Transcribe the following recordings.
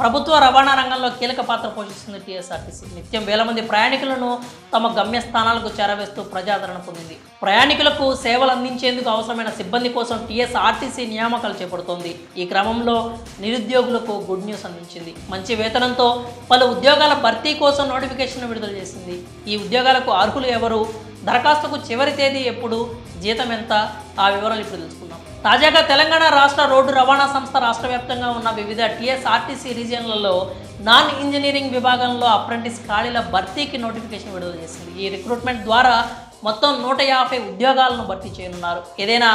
ప్రభుత్వ రవాణా రంగంలో కీలక పాత్ర పోషిస్తుంది టీఎస్ఆర్టీసీ. నిత్యం వేల మంది ప్రయాణికులను తమ గమ్యస్థానాలకు చేరవేస్తూ ప్రజాదరణ పొందింది. ప్రయాణికులకు సేవలు అందించేందుకు అవసరమైన సిబ్బంది కోసం టీఎస్ఆర్టీసీ నియామకాలు చేపడుతోంది. ఈ క్రమంలో నిరుద్యోగులకు గుడ్ న్యూస్ అందించింది. మంచి వేతనంతో పలు ఉద్యోగాల భర్తీ కోసం నోటిఫికేషన్ విడుదల చేసింది. ఈ ఉద్యోగాలకు అర్హులు ఎవరు? దరఖాస్తుకు చివరి తేదీ ఎప్పుడు జీతం ఎంత ఆ వివరాలు ఇప్పుడు తెలుసుకుందాం. తాజాగా తెలంగాణ రాష్ట్ర రోడ్డు రవాణా సంస్థ రాష్ట్ర వ్యాప్తంగా ఉన్న వివిధ టీఎస్ఆర్టీసీ రీజియన్లలో నాన్ ఇంజనీరింగ్ విభాగంలో అప్రెంటిస్ ఖాళీల భర్తీకి నోటిఫికేషన్ విడుదల చేసింది. ఈ రిక్రూట్మెంట్ ద్వారా మొత్తం నూట యాభై ఉద్యోగాలను భర్తీ చేయనున్నారు. ఏదైనా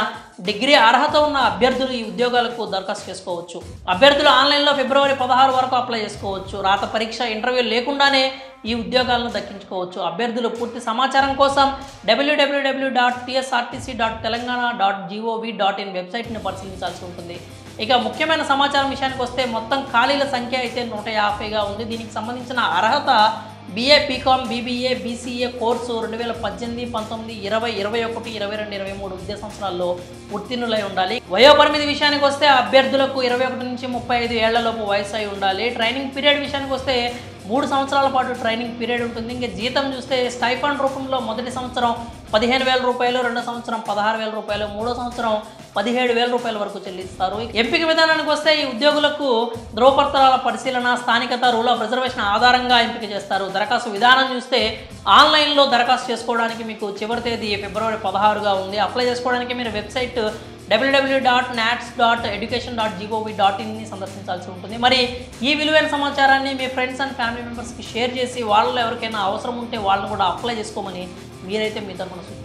డిగ్రీ అర్హత ఉన్న అభ్యర్థులు ఈ ఉద్యోగాలకు దరఖాస్తు చేసుకోవచ్చు. అభ్యర్థులు ఆన్లైన్లో ఫిబ్రవరి పదహారు వరకు అప్లై చేసుకోవచ్చు. రాత పరీక్ష ఇంటర్వ్యూ లేకుండానే ఈ ఉద్యోగాలను దక్కించుకోవచ్చు. అభ్యర్థులు పూర్తి సమాచారం కోసం W W W dot TSRTC dot Telangana dot G O V dot in వెబ్సైట్ని పరిశీలించాల్సి ఉంటుంది. ఇక ముఖ్యమైన సమాచారం విషయానికి వస్తే మొత్తం ఖాళీల సంఖ్య అయితే నూట యాభైగా ఉంది. దీనికి సంబంధించిన అర్హత BA B Com BBA BCA course రెండు వేల పద్దెనిమిది పంతొమ్మిది ఇరవై ఇరవై ఒకటి ఇరవై రెండు ఇరవై మూడు విద్యా సంవత్సరాల్లో ఉత్తీర్ణులై ఉండాలి. వయోపరిమితి విషయానికి వస్తే అభ్యర్థులకు ఇరవై ఒకటి నుంచి ముప్పై ఐదు ఏళ్ళలోపు వయసు అయి ఉండాలి. ట్రైనింగ్ పీరియడ్ విషయానికి వస్తే మూడు సంవత్సరాల పాటు ట్రైనింగ్ పీరియడ్ ఉంటుంది. ఇంకా జీతం చూస్తే స్టైఫండ్ రూపంలో మొదటి సంవత్సరం పదిహేను వేల రూపాయలు రెండో సంవత్సరం పదహారు వేల రూపాయలు మూడో సంవత్సరం పదిహేడు వేల రూపాయల వరకు చెల్లిస్తారు. ఎంపిక విధానానికి వస్తే ఈ ఉద్యోగులకు ధ్రువపత్రాల పరిశీలన స్థానికత రూల్ ఆఫ్ రిజర్వేషన్ ఆధారంగా ఎంపిక చేస్తారు. దరఖాస్తు విధానం చూస్తే ఆన్లైన్లో దరఖాస్తు చేసుకోవడానికి మీకు చివరి తేదీ ఫిబ్రవరి పదహారుగా ఉంది. అప్లై చేసుకోవడానికి మీరు website W W dot NATS dot education dot G O V dot ఇన్ని సందర్శించాల్సి ఉంటుంది. మరి ఈ విలువైన సమాచారాన్ని మీ ఫ్రెండ్స్ అండ్ ఫ్యామిలీ మెంబర్స్కి షేర్ చేసి వాళ్ళు ఎవరికైనా అవసరం ఉంటే వాళ్ళని కూడా అప్లై చేసుకోమని మీరైతే మీ తరఫున సూచించారు